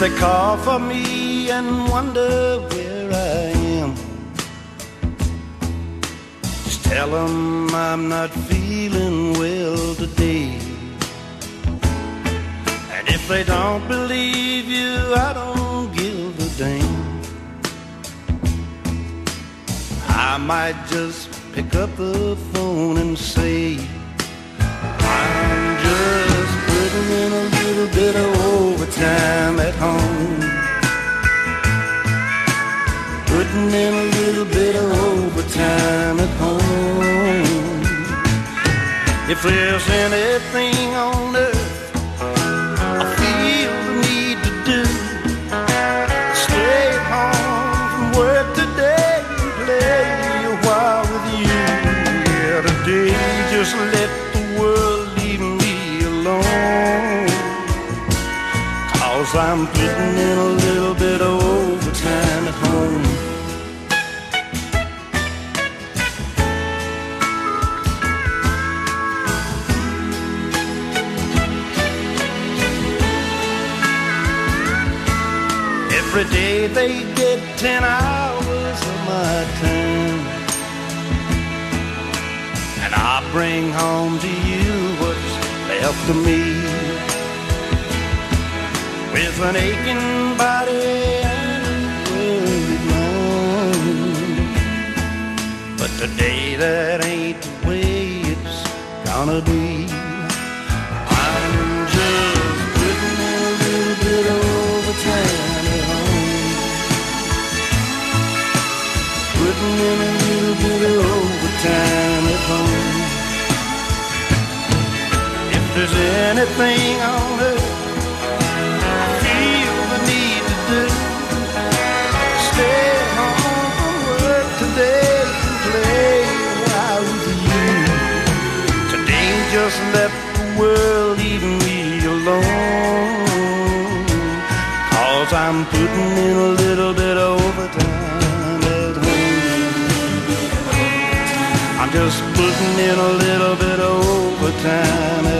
they call for me and wonder where I am, just tell them I'm not feeling well today. And if they don't believe you, I don't give a damn. I might just pick up the phone and say, Putting in a little bit of overtime at home. If there's anything on earth I feel the need to do, stay at home from work today play a while with you. Yeah, today just let the world leave me alone. Cause I'm putting in a little Every day they get ten hours of my time. And I bring home to you what's left of me. With an aching body and a worried mind. But today that ain't the way it's gonna be. Putting in a little bit of overtime at home. If there's anything on earth I feel the need to do, stay home from work today and play while with you. Today just let the world leave me alone. Cause I'm putting in a little bit of just putting in a little bit of overtime.